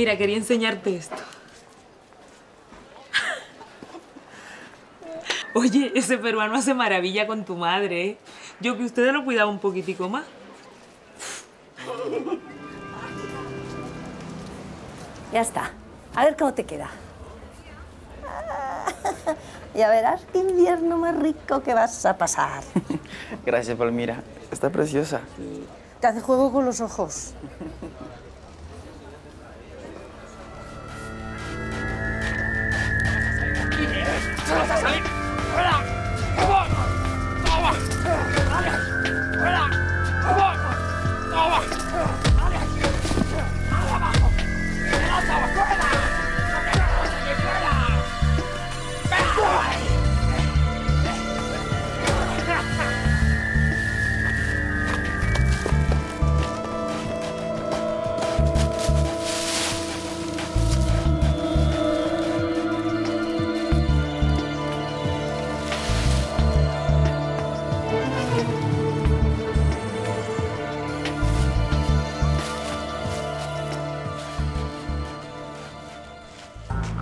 Mira, quería enseñarte esto. Oye, ese peruano hace maravilla con tu madre, ¿eh? Yo que ustedes lo cuidaba un poquitico más. Ya está. A ver cómo te queda. Ya verás qué invierno más rico que vas a pasar. Gracias, Palmira. Está preciosa. Te hace juego con los ojos.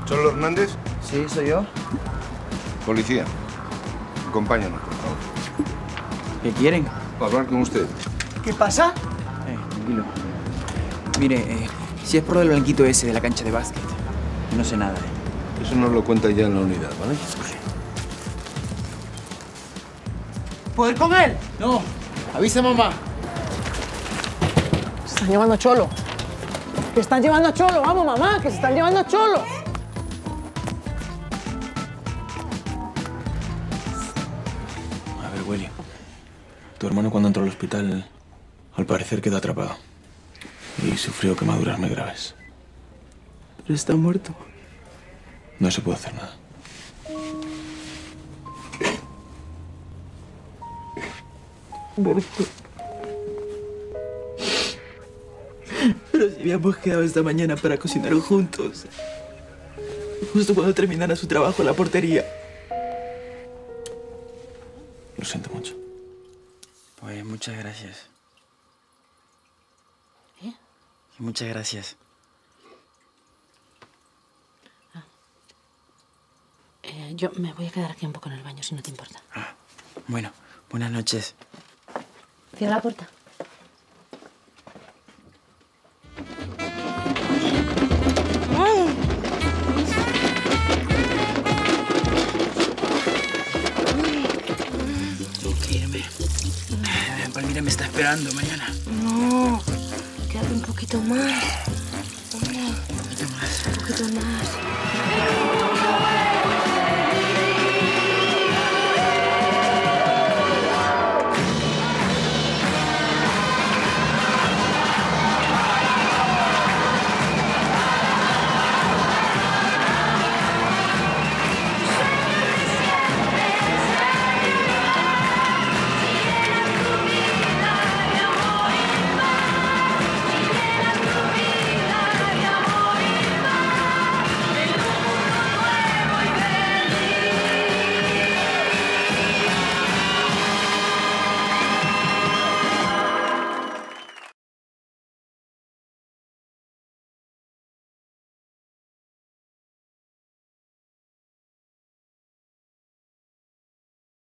¿Cholo Hernández? Sí, soy yo. Policía. Acompáñanos, por favor. ¿Qué quieren? Hablar con usted. ¿Qué pasa? Eh, tranquilo. Mire, eh, si es por el blanquito ese de la cancha de básquet, no sé nada. eh. Eso nos lo cuenta ya en la unidad, ¿vale? ¿Puedo ir con él? No, avisa mamá. Se están llevando a Cholo. Que están llevando a Cholo, vamos mamá, que se están llevando a Cholo. Willy. Tu hermano cuando entró al hospital, al parecer quedó atrapado. Y sufrió quemaduras muy graves. Pero está muerto. No se puede hacer nada. Pero si habíamos quedado esta mañana para cocinar juntos. Justo cuando terminara su trabajo en la portería. Lo siento mucho. Pues muchas gracias. ¿Eh? Muchas gracias. Eh, yo me voy a quedar aquí un poco en el baño, si no te importa. Bueno, buenas noches. Cierra la puerta. Palmira me está esperando mañana. No, quédate un poquito más. Un poquito más. un poquito más.